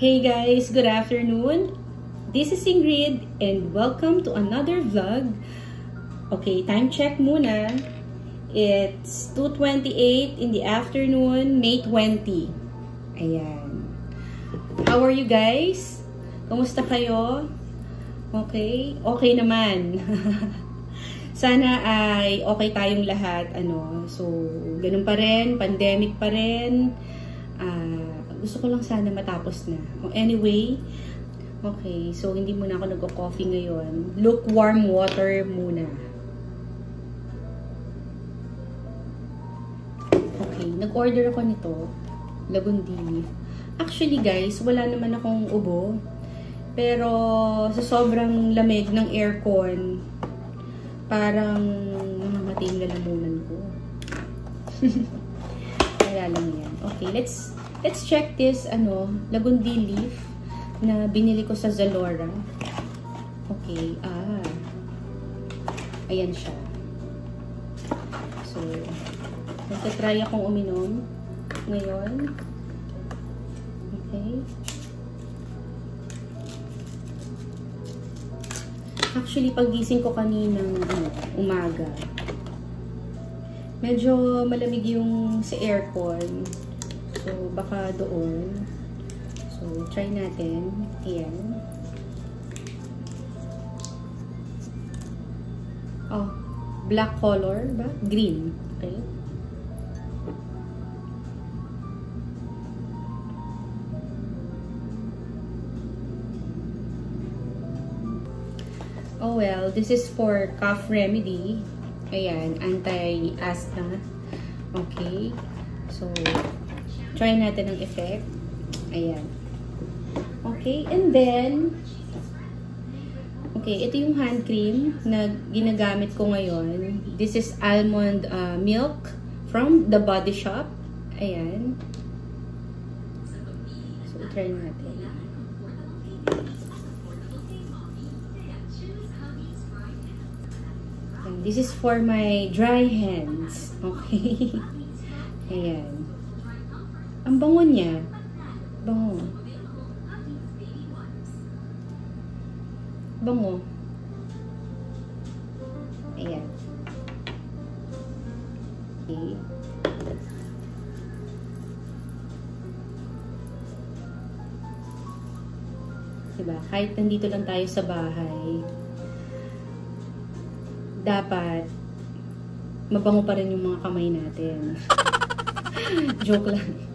Hey guys, good afternoon. This is Ingrid and welcome to another vlog. Okay, time check muna. It's 2.28 in the afternoon, May 20. Ayan. How are you guys? Kumusta kayo? Okay? Okay naman. Sana ay okay tayong lahat. Ano, so, ganun pa rin, pandemic pa rin. Gusto ko lang sana matapos na. Anyway, okay, so hindi muna ako nagko-coffee ngayon. Lukewarm water muna. Okay, nag-order ako nito. Lagundi. Actually guys, wala naman akong ubo. Pero sa sobrang lamig ng aircon, parang namamatay yung lalamunan ko. Wala lang yan. Okay, let's let's check this ano, lagundi leaf na binili ko sa Zalora. Okay, ah. Ayan siya. So, magta-try akong uminom ngayon. Okay. Actually, pagising ko kaninang ano, umaga, medyo malamig yung sa aircon. So, baka doon. So, try natin. Ayan. Oh, black color ba? Green. Okay. Oh well, this is for cough remedy. Ayan, anti-asthma. Okay. So, try natin ang effect. Ayan. Okay, and then, okay, ito yung hand cream na ginagamit ko ngayon. This is almond uh, milk from The Body Shop. Ayan. So, try natin. And this is for my dry hands. Okay. Ayan. Ang bango niya. Bango. Bango. Ayan. Okay. Diba? Kahit nandito lang tayo sa bahay, dapat mabango pa rin yung mga kamay natin. Joke lang.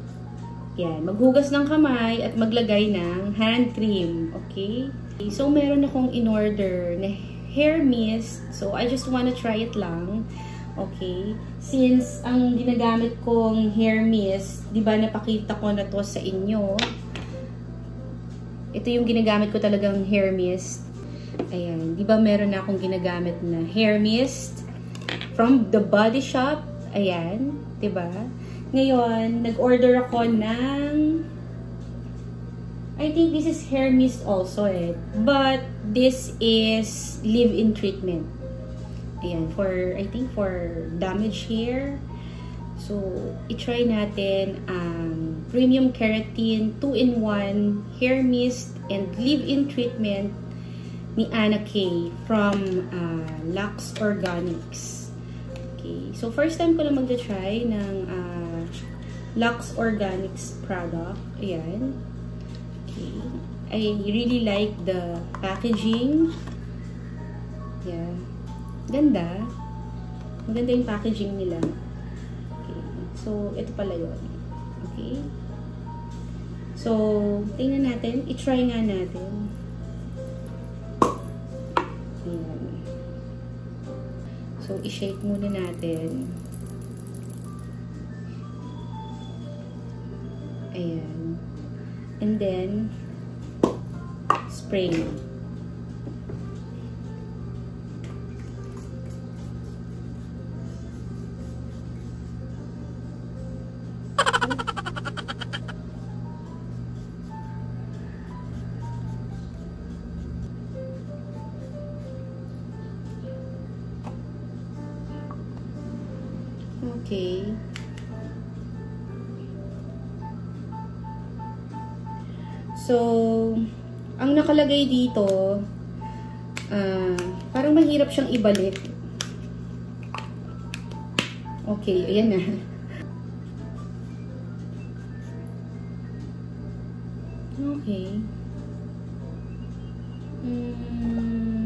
Yan, maghugas ng kamay at maglagay ng hand cream, okay? So, meron akong in-order na hair mist. So, I just wanna try it lang. Okay? Since ang ginagamit kong hair mist, di ba napakita ko na to sa inyo. Ito yung ginagamit ko talagang hair mist. Ayan, di ba meron na akong ginagamit na hair mist from The Body Shop. Ayan, di ba? Ngayon, nag-order ako ng I think this is hair mist also eh. But this is leave-in treatment. Ayan, for, I think for damaged hair. So, i-try natin ang Premium Keratin 2-in-1 hair mist and leave-in treatment ni Anna K from uh, Lux Organics. Okay, so first time ko lang mag-try ng uh, Lux Organics product. Ayan. Okay. I really like the packaging. Yeah. Ganda. Maganda yung packaging nila. Okay. So, ito pala yun. Okay. So, tingnan natin. I-try nga natin. Ayan. So, i-shake muna natin. Ayan. And then, spray. Okay. So, ang nakalagay dito, uh, parang mahirap siyang ibalik. Okay, ayan na. Okay. Mm.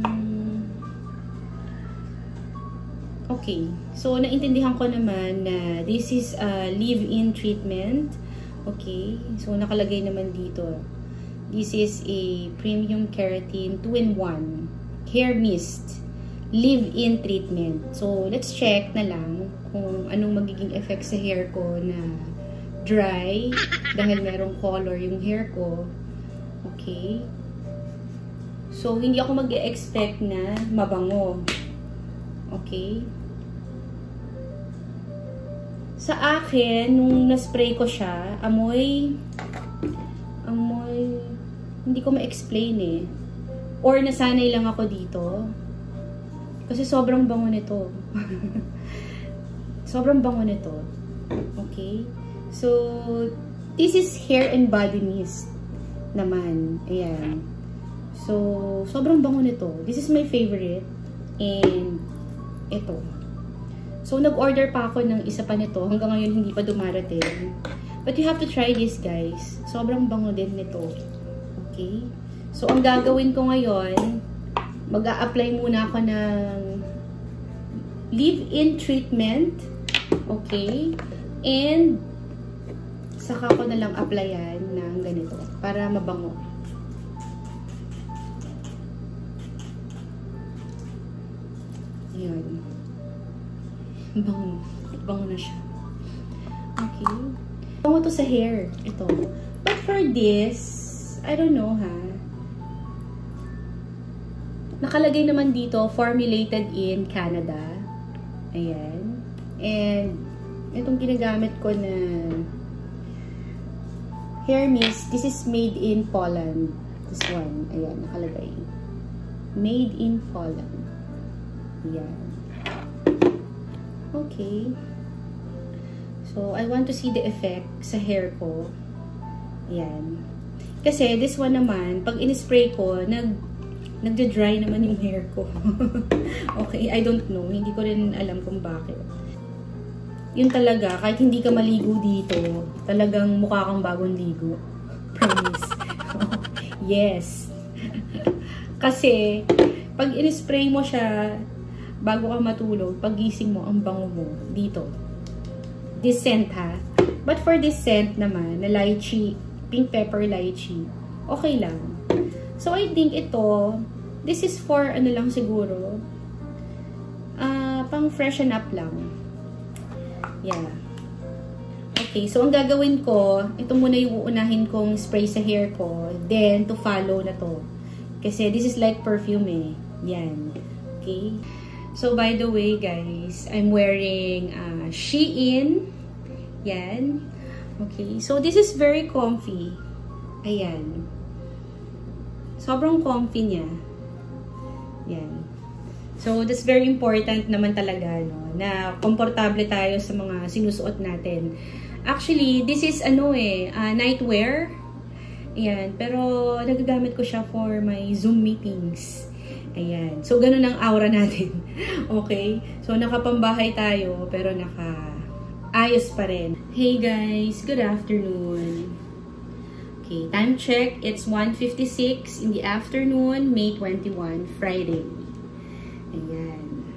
Okay. So, naintindihan ko naman na this is a live-in treatment. Okay. So, nakalagay naman dito. This is a premium keratin 2-in-1 hair mist live-in treatment. So, let's check na lang kung anong magiging effect sa hair ko na dry dahil merong color yung hair ko. Okay. So, hindi ako mag expect na mabango. Okay. Sa akin, nung na-spray ko siya, amoy, amoy, hindi ko ma-explain eh. Or nasanay lang ako dito. Kasi sobrang bango nito. sobrang bango nito. Okay? So, this is hair and body mist naman. Ayan. So, sobrang bango nito. This is my favorite. And, ito. So, nag-order pa ako ng isa pa nito. Hanggang ngayon, hindi pa dumarating. But you have to try this, guys. Sobrang bango din nito. Okay? So, ang gagawin ko ngayon, mag apply muna ako ng leave-in treatment. Okay? And, saka ko na lang applyan ng ganito para mabango. Ayan. Bango. Bango na siya. Okay. Bango to sa hair. Ito. But for this, I don't know ha. Nakalagay naman dito, formulated in Canada. Ayan. And, itong ginagamit ko na hair mist, this is made in Poland. This one, ayan, nakalagay. Made in Poland. Ayan. Okay. So, I want to see the effect sa hair ko. Ayan. Kasi, this one naman, pag in-spray ko, nag, nagda-dry naman yung hair ko. okay, I don't know. Hindi ko rin alam kung bakit yun talaga, kahit hindi ka maligo dito, talagang mukha kang bagong ligo. Promise. yes. Kasi, pag in-spray mo siya, bago ka matulog, pagising mo, ang bango mo dito. This scent ha. But for this scent naman, na lychee, pink pepper lychee, okay lang. So, I think ito, this is for ano lang siguro, uh, pang freshen up lang. Yeah. Okay, so ang gagawin ko, ito muna yung uunahin kong spray sa hair ko. Then, to follow na to. Kasi this is like perfume eh. Yan. Okay. So, by the way, guys, I'm wearing uh, Shein. Yan. Okay. So, this is very comfy. Ayan. Sobrang comfy niya. Yan. So, that's very important naman talaga, no? Na komportable tayo sa mga sinusuot natin. Actually, this is, ano eh, uh, nightwear. Ayan. Pero, nagagamit ko siya for my Zoom meetings. Ayan. So, ganun ang aura natin. okay? So, nakapambahay tayo, pero naka ayos pa rin. Hey guys! Good afternoon! Okay, time check. It's 1.56 in the afternoon, May 21, Friday. Ayan.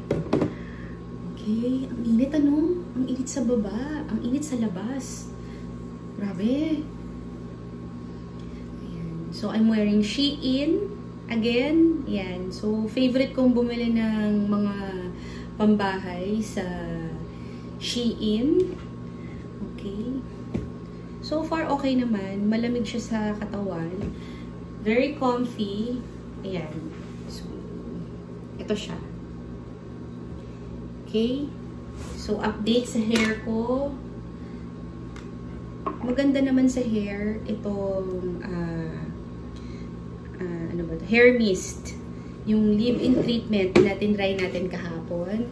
Okay. Ang init ano? Ang init sa baba. Ang init sa labas. Grabe. Ayan. So, I'm wearing Shein. Again. Ayan. So, favorite kong bumili ng mga pambahay sa Shein. Okay. So far, okay naman. Malamig siya sa katawan. Very comfy. Ayan. Ito siya. Okay? So, update sa hair ko. Maganda naman sa hair itong uh, uh, ano ba to? hair mist. Yung leave-in treatment na tinry natin kahapon.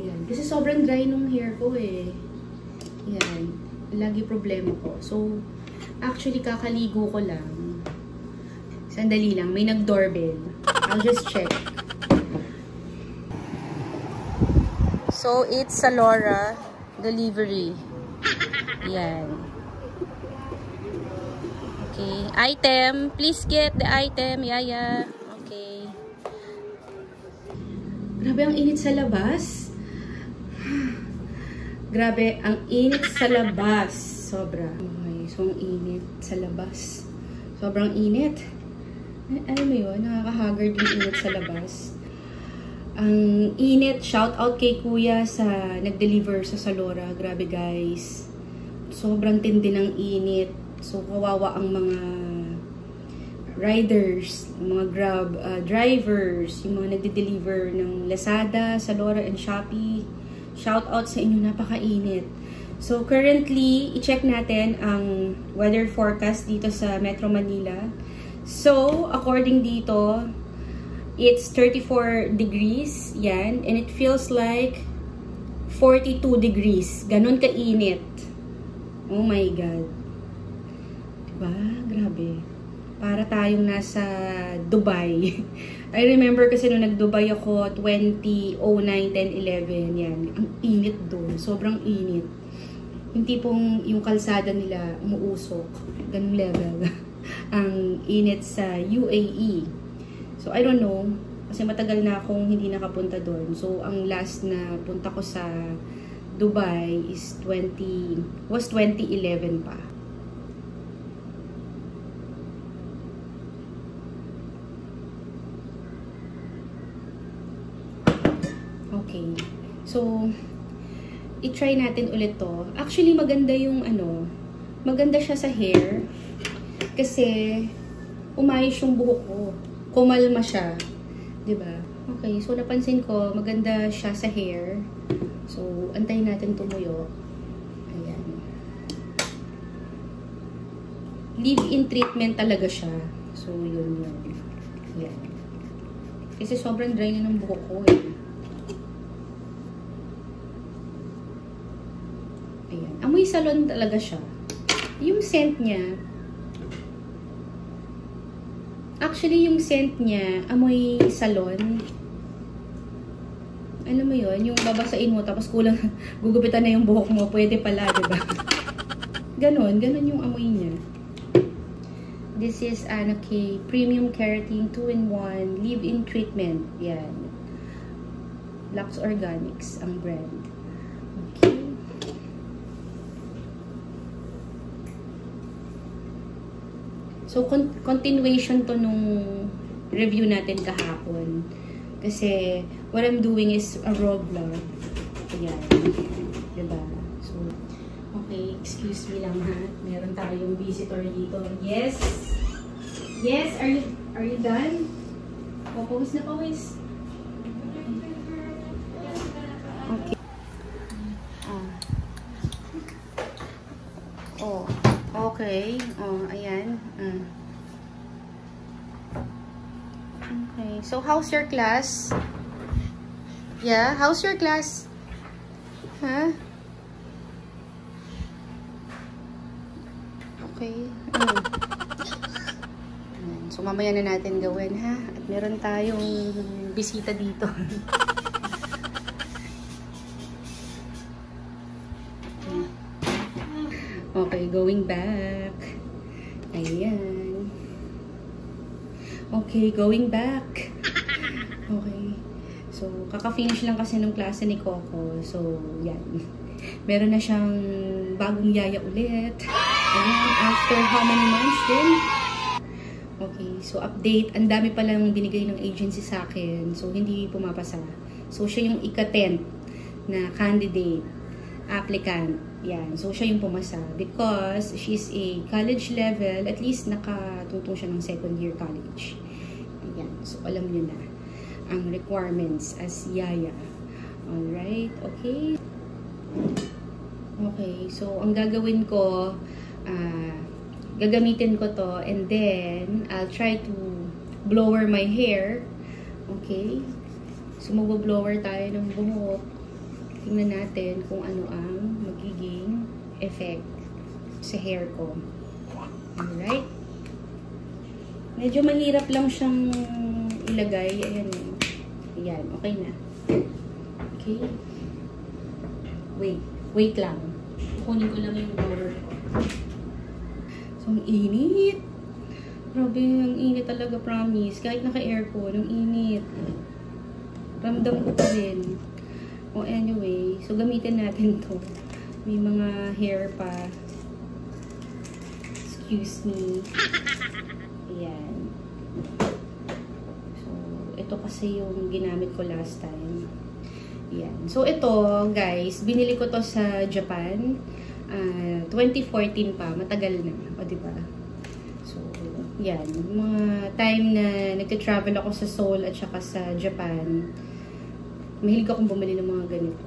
Ayan. Kasi sobrang dry nung hair ko eh. Ayan. Lagi problema ko. So, actually kakaligo ko lang. Sandali lang, may nag-doorbell. I'll just check. So, it's sa Laura delivery. Yan. Okay. Item. Please get the item, Yaya. Okay. Grabe ang init sa labas. Grabe ang init sa labas. Sobra. Okay. So, ang init sa labas. Sobrang init. Alam mo yun, nakaka-haggard yung init sa labas. Ang init, shout out kay kuya sa nag-deliver sa Salora. Grabe guys. Sobrang tindi ng init. So, kawawa ang mga riders, mga grab uh, drivers, yung mga nagde-deliver ng Lazada, Salora, and Shopee. Shout out sa inyo, napakainit. So, currently, i-check natin ang weather forecast dito sa Metro Manila. So, according dito, it's 34 degrees, yan, and it feels like 42 degrees. Ganon kainit. Oh my God. Diba? Grabe. Para tayong nasa Dubai. I remember kasi nung nag-Dubai ako, 2009, 10, 11, yan. Ang init doon. Sobrang init. Yung tipong yung kalsada nila umuusok. Ganong level. ang init sa UAE. So, I don't know. Kasi matagal na akong hindi nakapunta doon. So, ang last na punta ko sa Dubai is 20, was 2011 pa. Okay. So, i-try natin ulit to. Actually, maganda yung ano, maganda siya sa hair. Kasi, umayos yung buhok ko. Kumalma siya. ba diba? Okay, so napansin ko, maganda siya sa hair. So, antayin natin tumuyo. Ayan. Leave-in treatment talaga siya. So, yun yun. Ayan. Kasi sobrang dry na ng buhok ko eh. Ayan. Amoy salon talaga siya. Yung scent niya, Actually, yung scent niya, amoy salon. Alam mo yun, yung babasain mo, tapos kulang, gugupitan na yung buhok mo, pwede pala, diba? ganon, ganon yung amoy niya. This is Anake Premium Keratin 2-in-1 Leave-In Treatment. Yan. Lux Organics ang brand. So, con continuation to nung review natin kahapon. Kasi, what I'm doing is a raw vlog. Ayan. Diba? So, okay, excuse me lang ha. Meron tayong visitor dito. Yes! Yes! Are you, are you done? O, pawis na pawis. So, how's your class? Yeah? How's your class? Huh? Okay. Mm. So, mamaya na natin gawin, ha? At meron tayong bisita dito. Okay, going back. Ayan. Okay, going back. Okay. So, kaka-finish lang kasi ng klase ni Coco. So, yan. Meron na siyang bagong yaya ulit. Ayan, after how many months din? Okay, so update. Ang dami pa lang binigay ng agency sa akin. So, hindi pumapasa. So, siya yung ika-10 na candidate, applicant yan. So, siya yung pumasa. Because she's a college level, at least nakatutong siya ng second year college. Yan. So, alam niyo na ang requirements as yaya. Alright? Okay? Okay. So, ang gagawin ko, uh, gagamitin ko to and then, I'll try to blower my hair. Okay? So, magbo-blower tayo ng buhok tingnan natin kung ano ang magiging effect sa hair ko. Alright? Medyo mahirap lang siyang ilagay. Ayan eh. Ayan, okay na. Okay. Wait. Wait lang. Kunin ko lang yung ko. So, ang init. Grabe, ang init talaga, promise. Kahit naka-aircon, ang init. Ramdam ko pa rin. O oh, anyway, so gamitin natin to. May mga hair pa. Excuse me. Ayan. Ito kasi yung ginamit ko last time. Ayan. So, ito, guys, binili ko to sa Japan. Uh, ah, 2014 pa. Matagal na. O, diba? So, yan. Mga time na nagka-travel ako sa Seoul at saka sa Japan, mahilig akong bumili ng mga ganito.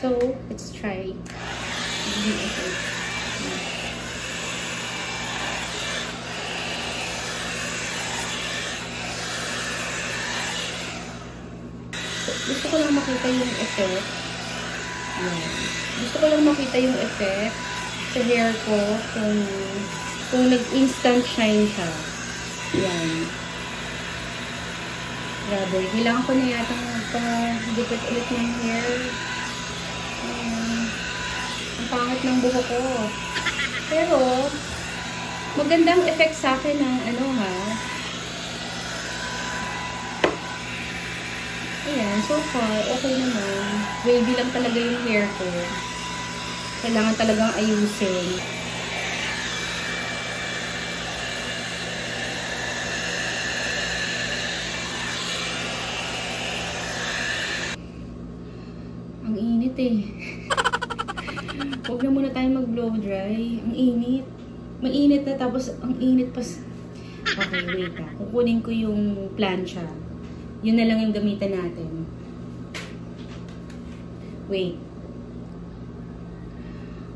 So, let's try. Gusto ko lang makita yung effect. Yan. Gusto ko lang makita yung effect sa hair ko kung kung nag-instant shine siya. Yan. Grabe. Kailangan ko na yata magpa-dikit ulit ng hair. Um, ang pangit ng buho ko. Pero, magandang effect sa akin ng ano ha. Ayan, so far, okay naman. Wavy lang talaga yung hair ko. Kailangan talagang ayusin. init eh. Huwag na muna tayo mag-blow dry. Ang init. Mainit na tapos ang init pa. Okay, wait ha. Kukunin ko yung plancha. Yun na lang yung gamitan natin. Wait.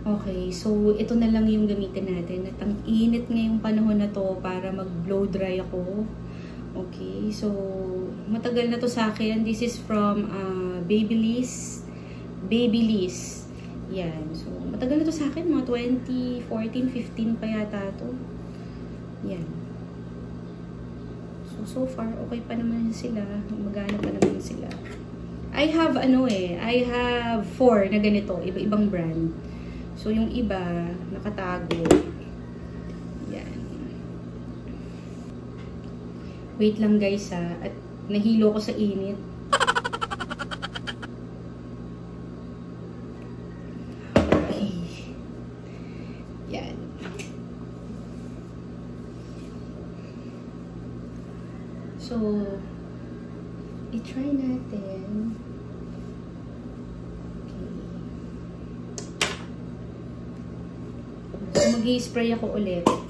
Okay, so ito na lang yung gamitin natin. At ang init ngayong panahon na to para mag-blow dry ako. Okay, so matagal na to sa akin. This is from uh, Babyliss Babyliss. Yan. So, matagal na to sa akin. Mga 2014, 15 pa yata to. Yan. So, so far, okay pa naman sila. Magana pa naman sila. I have, ano eh, I have four na ganito. Iba-ibang brand. So, yung iba, nakatago. Yan. Wait lang guys ha. At nahilo ko sa init. So, i-try natin. Okay. Mag-i-spray ako ulit.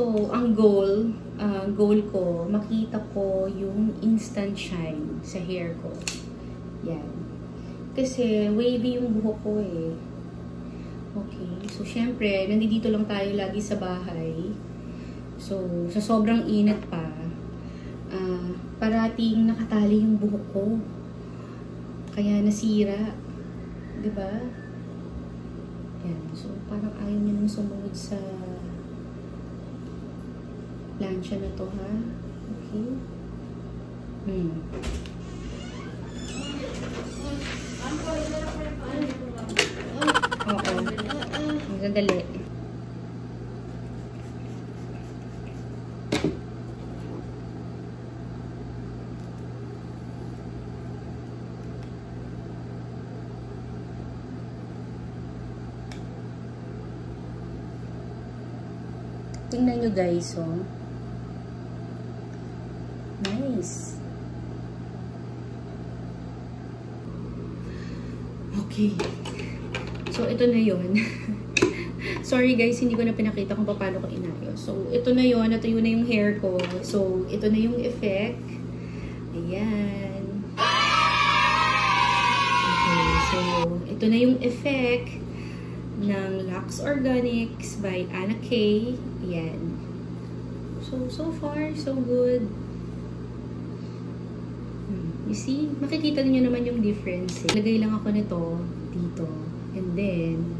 So, ang goal, uh, goal ko, makita ko yung instant shine sa hair ko. Yan. Kasi, wavy yung buhok ko eh. Okay. So, syempre, nandito lang tayo lagi sa bahay. So, sa sobrang init pa, uh, parating nakatali yung buhok ko. Kaya nasira. ba? Diba? Yan. So, parang ayaw niya nang sumunod sa Plancha na to, ha? Okay? Hmm. Oo. Magdadali. Tingnan nyo guys, oh. Nice. Okay. So, ito na yon Sorry guys, hindi ko na pinakita kung paano ko inayos. So, ito na yon Natuyo na yung hair ko. So, ito na yung effect. Ayan. Okay, so, ito na yung effect ng Lux Organics by Anna Kay. Ayan. So, so far, so good. You see, makikita niyo naman yung difference. Eh. Lagay lang ako nito dito. And then,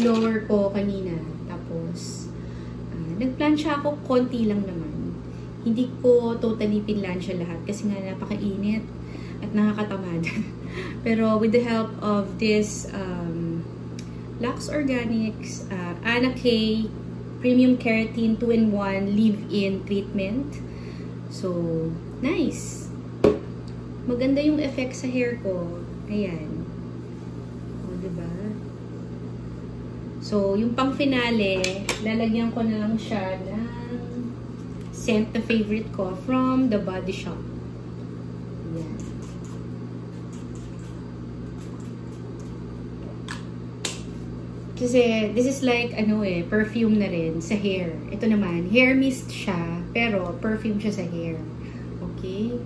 lower ko kanina. Tapos, uh, nagplansya ako konti lang naman. Hindi ko totally pinlansya lahat kasi nga napakainit at nakakatamad. Pero with the help of this um, Lux Organics uh, Anna K Premium Keratin 2-in-1 Leave-In Treatment. So, nice. Maganda yung effect sa hair ko. Ayan. So, yung pang finale, lalagyan ko na lang siya ng scent na favorite ko from The Body Shop. Yan. Kasi, this is like, ano eh, perfume na rin sa hair. Ito naman, hair mist siya, pero perfume siya sa hair. Okay?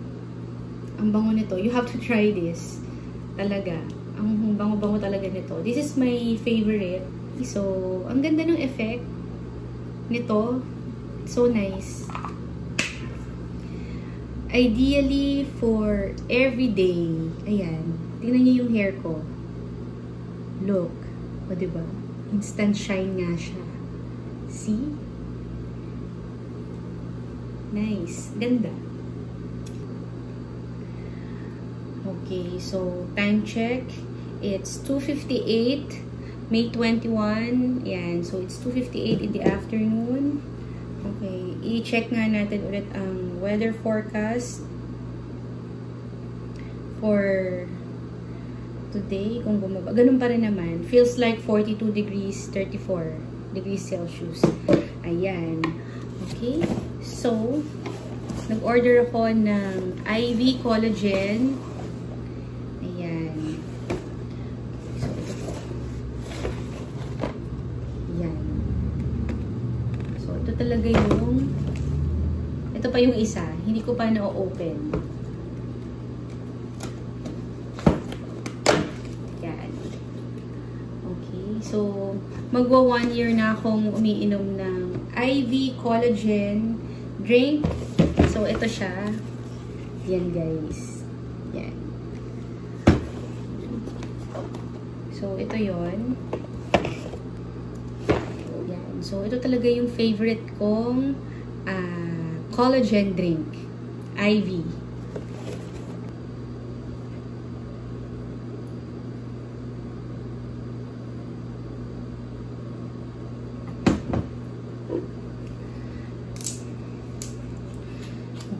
Ang bango nito. You have to try this. Talaga. Ang bango-bango talaga nito. This is my favorite. So, ang ganda ng effect nito. So nice. Ideally, for everyday, ayan, tingnan niyo yung hair ko. Look. O, diba? Instant shine nga siya. See? Nice. Ganda. Okay, so time check. It's 2.58 May 21. Yan. So, it's 2.58 in the afternoon. Okay. I-check nga natin ulit ang weather forecast for today. Kung bumaba. Ganun pa rin naman. Feels like 42 degrees, 34 degrees Celsius. Ayan. Okay. So, nag-order ako ng IV collagen talaga yung ito pa yung isa. Hindi ko pa na-open. Yan. Okay. So, magwa one year na akong umiinom ng IV collagen drink. So, ito siya. Yan, guys. Yan. So, ito yon So, ito talaga yung favorite kong uh, collagen drink. IV.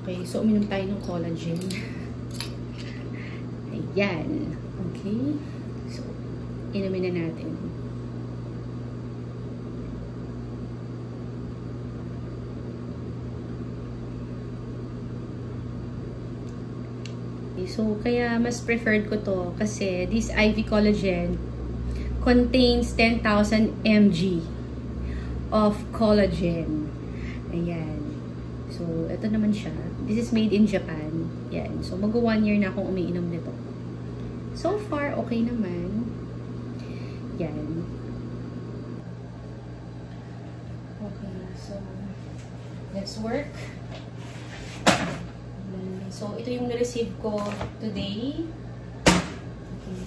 Okay, so uminom tayo ng collagen. Ayan. Okay. So, inumin na natin. So, kaya mas preferred ko to kasi this IV collagen contains 10,000 mg of collagen. Ayan. So, ito naman siya. This is made in Japan. Yan. So, mag one year na akong umiinom nito. So far, okay naman. Yan. Okay, so, let's work. Ito yung na-receive ko today. Okay.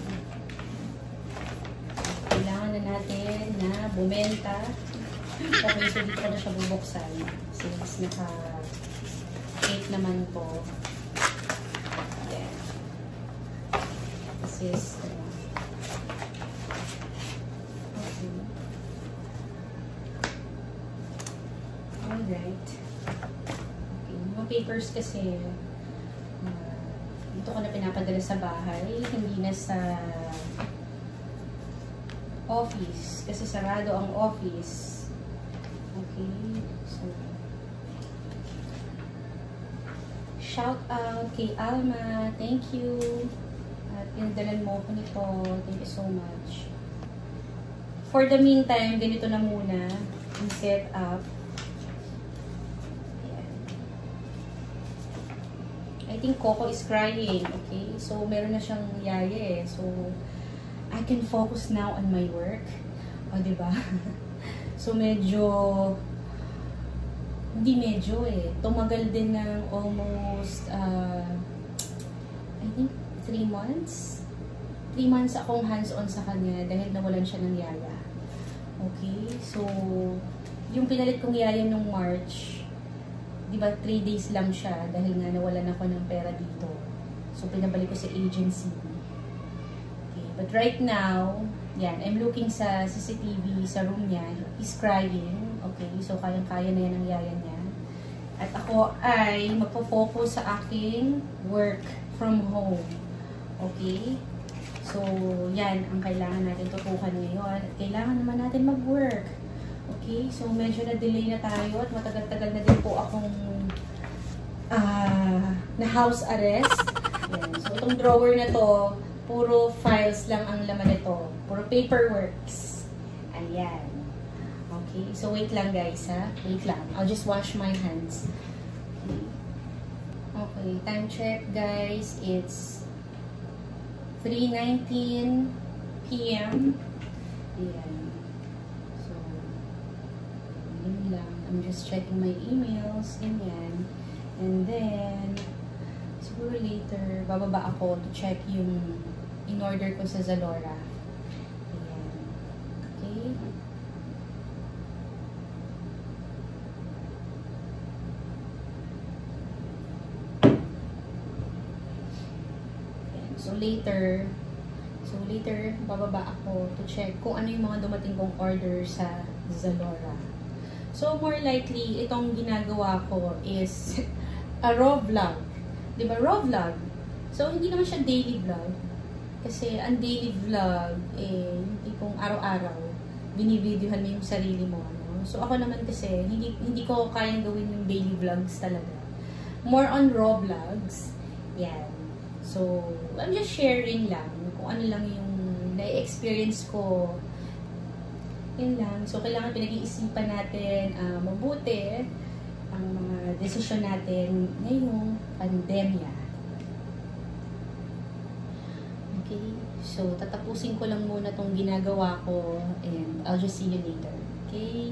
Kailangan na natin na bumenta. Okay, so dito ko na siya bubuksan. Since naka-8 naman to. Ayan. This is, ano. Alright. Okay, mga papers kasi, ito ko na pinapadala sa bahay, hindi na sa office. Kasi sarado ang office. Okay. So, shout out kay Alma. Thank you. At pinadalan mo ko nito. Thank you so much. for the meantime, ganito na muna yung set up. Ayan. I think Coco is crying, okay? So, meron na siyang yaya eh. So, I can focus now on my work. O, oh, diba? so, medyo hindi medyo eh. Tumagal din ng almost uh, I think 3 months. 3 months akong hands-on sa kanya dahil nawalan siya ng yaya. Okay? So, yung pinalit kong yaya nung March, di ba 3 days lang siya dahil nga nawalan ako ng pera dito. So, pinabalik ko sa agency. Okay. But right now, yan, I'm looking sa CCTV sa room niya. He's crying. Okay? So, kayang-kaya na yan ang yaya niya. At ako ay magpo-focus sa aking work from home. Okay? So, yan ang kailangan natin tutukan ngayon. At kailangan naman natin mag-work. Okay? So, medyo na-delay na tayo at matagal-tagal na din po akong uh, na house arrest. Yan. So, itong drawer na to, puro files lang ang laman nito. Puro paperworks. Ayan. Okay? So, wait lang guys, ha? Wait lang. I'll just wash my hands. Okay. Okay. Time check, guys. It's 3.19 p.m. Ayan. Yun lang. I'm just checking my emails. Ganyan. And then, siguro later, bababa ako to check yung in-order ko sa Zalora. Ayan. Okay? So, later, so later, bababa ako to check kung ano yung mga dumating kong order sa Zalora. So, more likely, itong ginagawa ko is a raw vlog. Di ba? Raw vlog. So, hindi naman siya daily vlog. Kasi, ang daily vlog, eh, hindi kong araw-araw, binivideohan mo yung sarili mo. No? So, ako naman kasi, hindi, hindi ko kayang gawin yung daily vlogs talaga. More on raw vlogs. Yan. So, I'm just sharing lang kung ano lang yung na-experience ko. Yun lang. So, kailangan pinag-iisipan natin uh, mabuti ang mga desisyon natin ngayong pandemya. Okay? So, tatapusin ko lang muna tong ginagawa ko and I'll just see you later. Okay?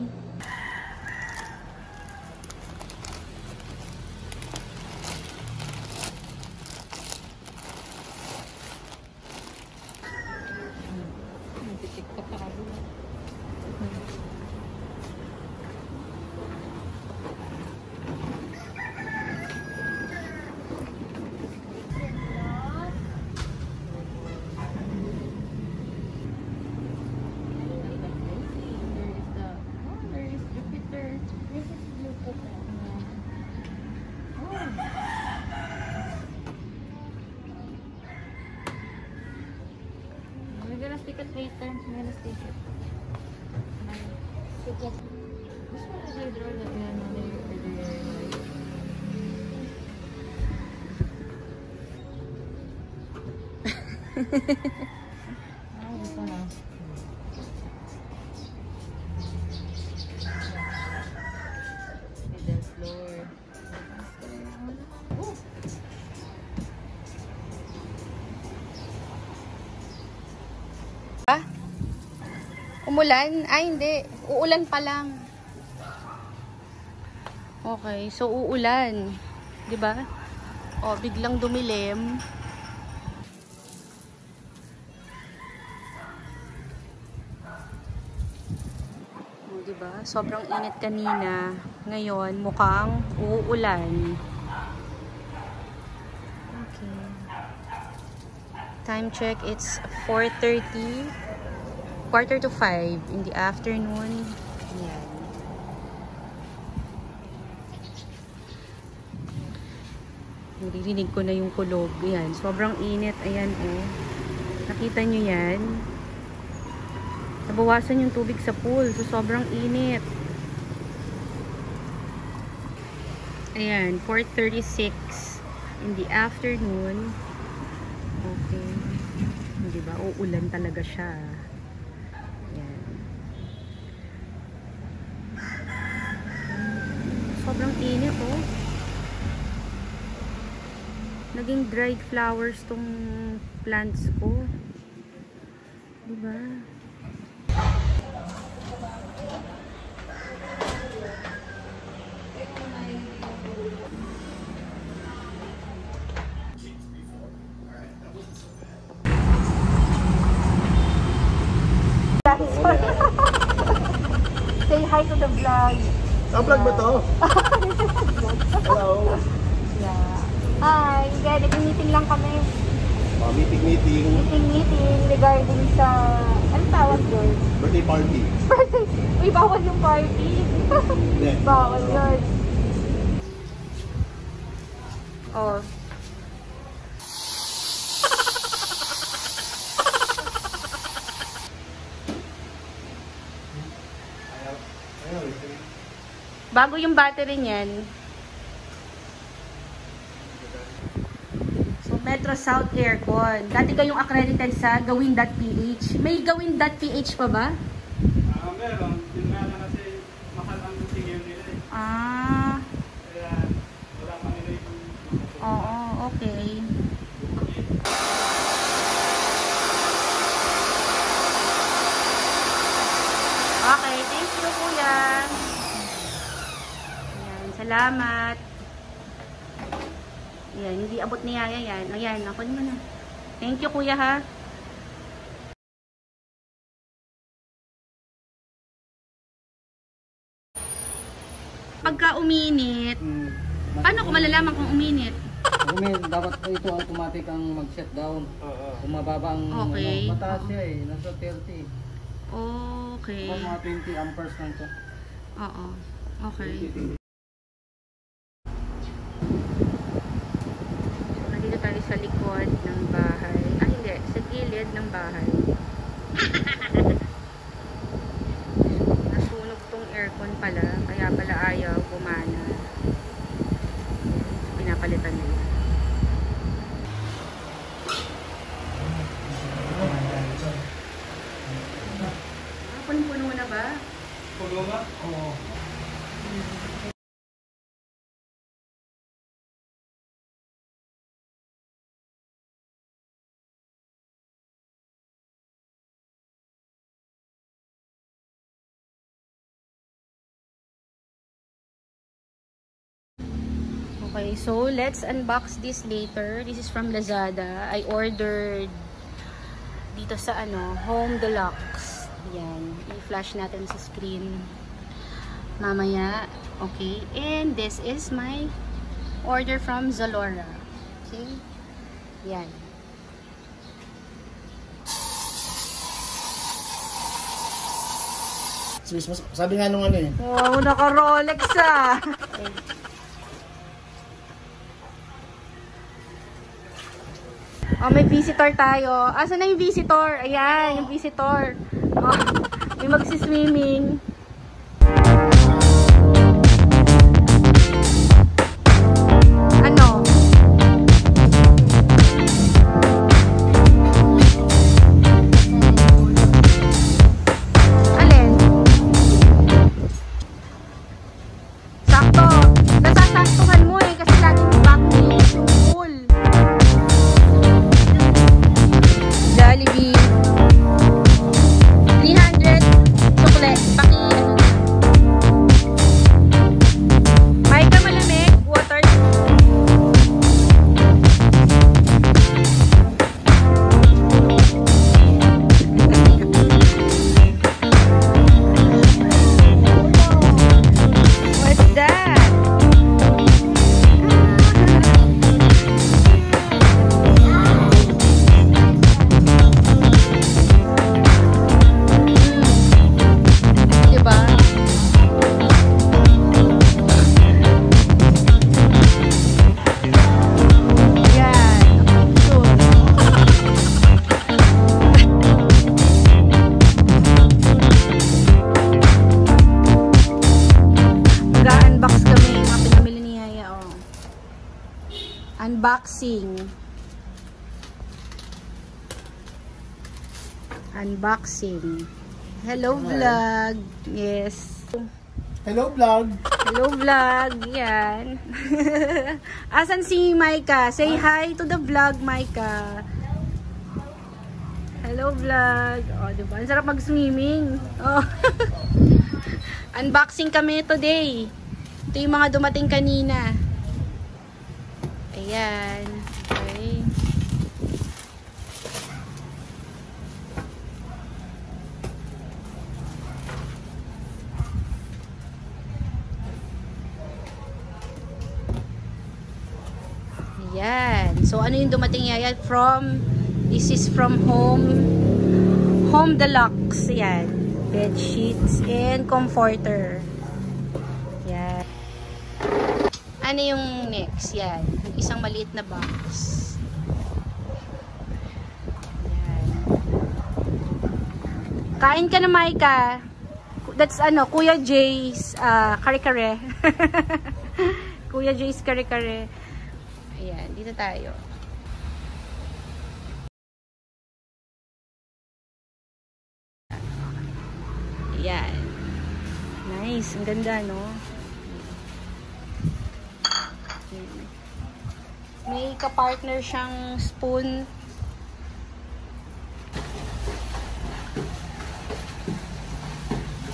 Ticket later. Meron ticket. Ticket. Gusto mo na siya draw na yan. Ah, Umulan? Ay, hindi. Uulan pa lang. Okay, so uulan. 'Di ba? Oh, biglang dumilim. Oh, 'di ba? Sobrang init kanina. Ngayon, mukhang uulan. Okay. Time check, it's 4:30 quarter to 5 in the afternoon. Yan. Naririnig ko na yung kulog. Yan. Sobrang init. Ayan, oh. Nakita nyo yan? Nabawasan yung tubig sa pool. So, sobrang init. Ayan. 4.36 in the afternoon. Okay. Diba? Uulan talaga siya. Init oh. Naging dried flowers tong plants ko. Diba? Say hi to the vlog. Ah, vlog ba to? Hello. Yeah. Hi, hindi, nag-meeting lang kami. Oh, meeting, meeting. Meeting-meeting regarding sa, ano tawag doon? Birthday party. Uy, bawal yung party. Hindi. bawal yun. Oh. Bago yung battery niyan. So, Metro South Aircon. Dati kayong accredited sa gawin.ph. May gawin.ph pa ba? Ah, meron. Yun nga lang kasi mahal ang tingin nila eh. Ah, Kaya wala pa nila yung oo, okay. Okay, thank you, kuya. Ayan, salamat. Ayan, hindi abot ni Yaya yan. Ayan, ako mo na. Thank you, kuya, ha. Pagka uminit, Hmm. paano ko malalaman kung uminit? Umi, dapat ito automatic ang mag-shut down. Oo. Kung mababa ang Okay. ano, mataas siya eh, nasa 30. Okay. Mga mga 20 amperes lang to. Oo. Okay. Nandito tayo sa likod ng bahay. Ah, hindi. Sa gilid ng bahay. Nasunog tong aircon pala. Kaya pala ayaw gumana. Pinapalitan nila. Ah, punong-puno na ba? Puno ba? Oo. Okay, so let's unbox this later. This is from Lazada. I ordered dito sa ano, Home Deluxe. Yan. I-flash natin sa screen. Mamaya. Okay. And this is my order from Zalora. Okay? Yan. Sabi nga nung ano eh. Wow, naka-Rolex ah! Oh, may visitor tayo. Asa na yung visitor? Ayan, yung visitor. Oh, may magsiswimming. Unboxing. Hello, vlog. Yes. Hello vlog. Hello vlog. Yan. Asan si Maika? Say hi to the vlog, Maika. Hello vlog. Oh, diba? Ang sarap mag-swimming. Oh. Unboxing kami today. Ito yung mga dumating kanina. Ayan. Okay. Ayan. So, ano yung dumating yan? From, this is from home, home deluxe. Ayan. Bed sheets and comforter. Yan. Ano yung next? Yan. Yung isang maliit na box. Yan. Kain ka na, Maika. That's ano, Kuya Jay's uh, kare-kare. Kuya Jay's kare-kare. Ayan, dito tayo. Ayan. Nice. Ang ganda, no? Ayan. May ka-partner siyang spoon.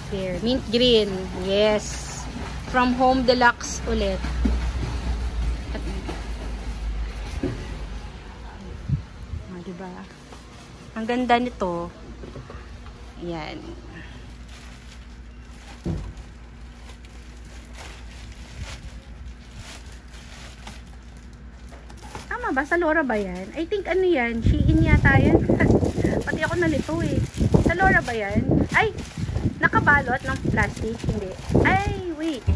Here. Mint green. Yes. From Home Deluxe ulit. At Ah, diba? Ang ganda nito. Yan. Tama ba? Sa Laura ba yan? I think ano yan? Shein yata yan. Pati ako nalito eh. Sa Laura ba yan? Ay! Nakabalot ng plastic? Hindi. Ay, wait.